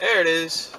There it is.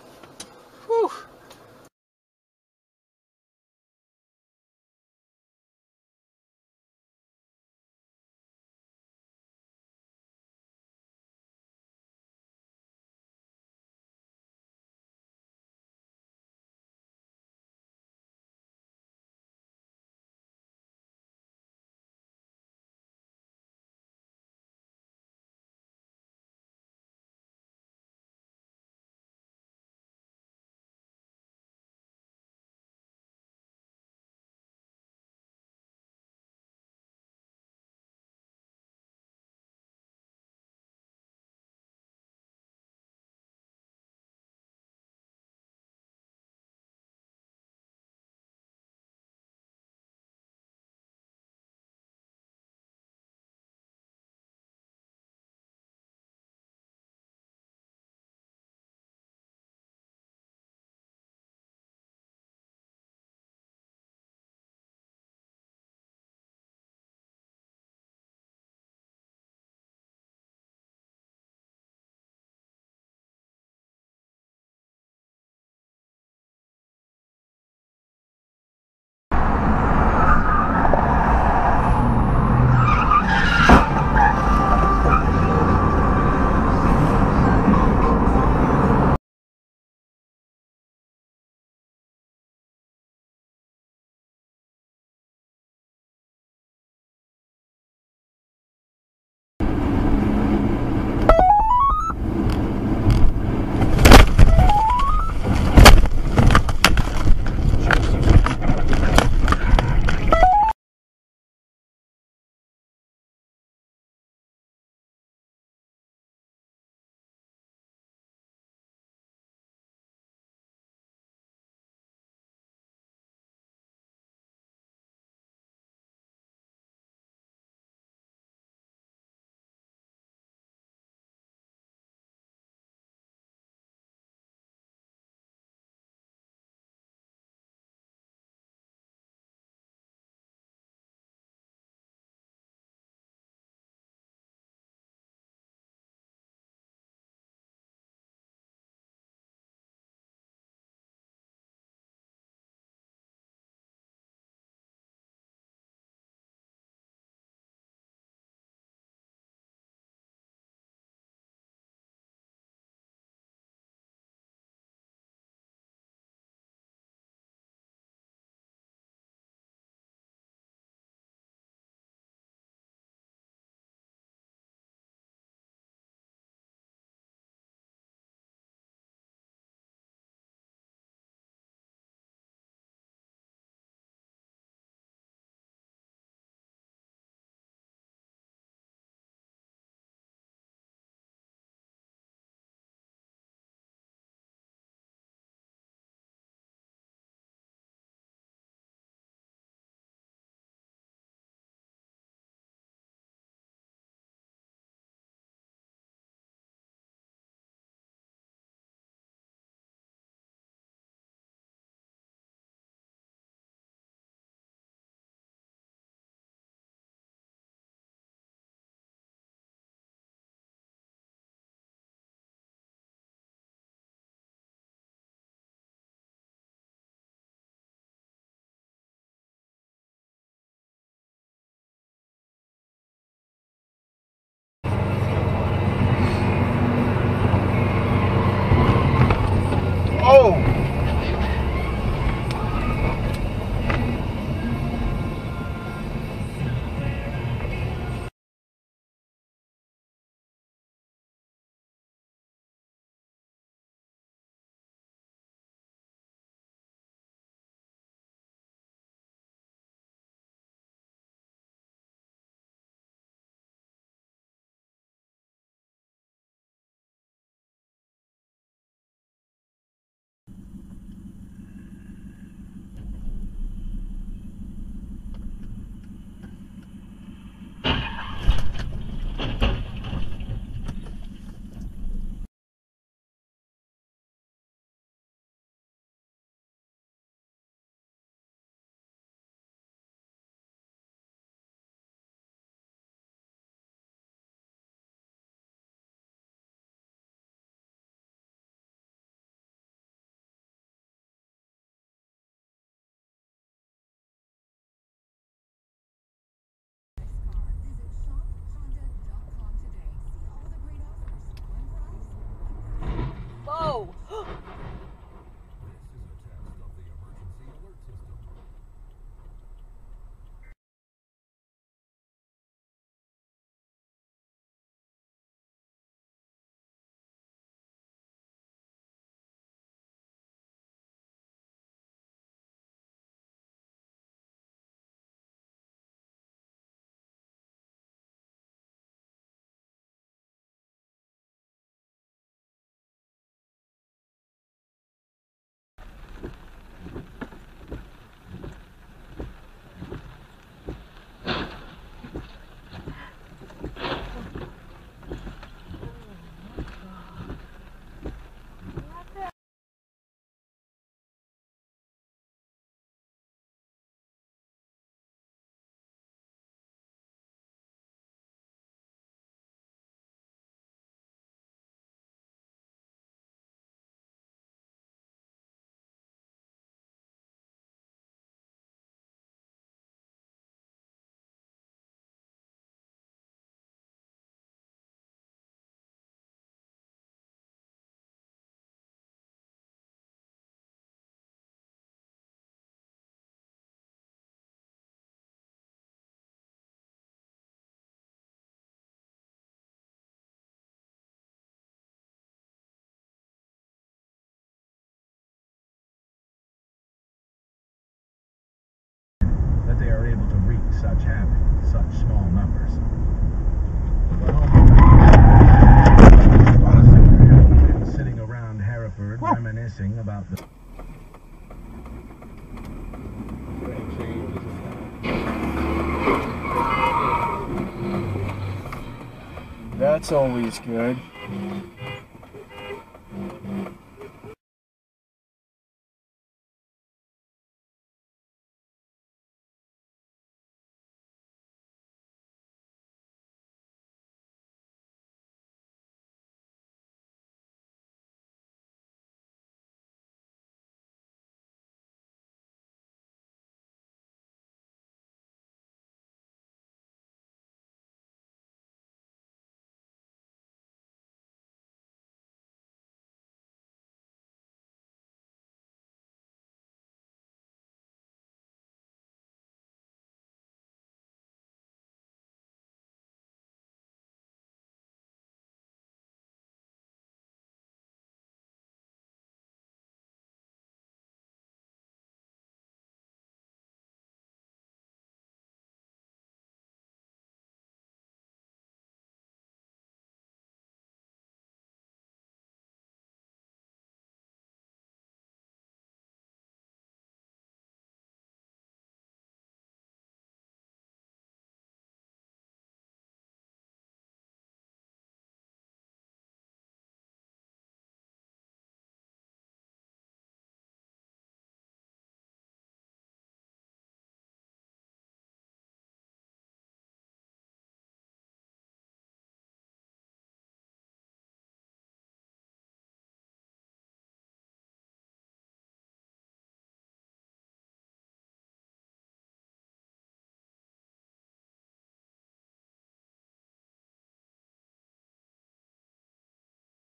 That's always good.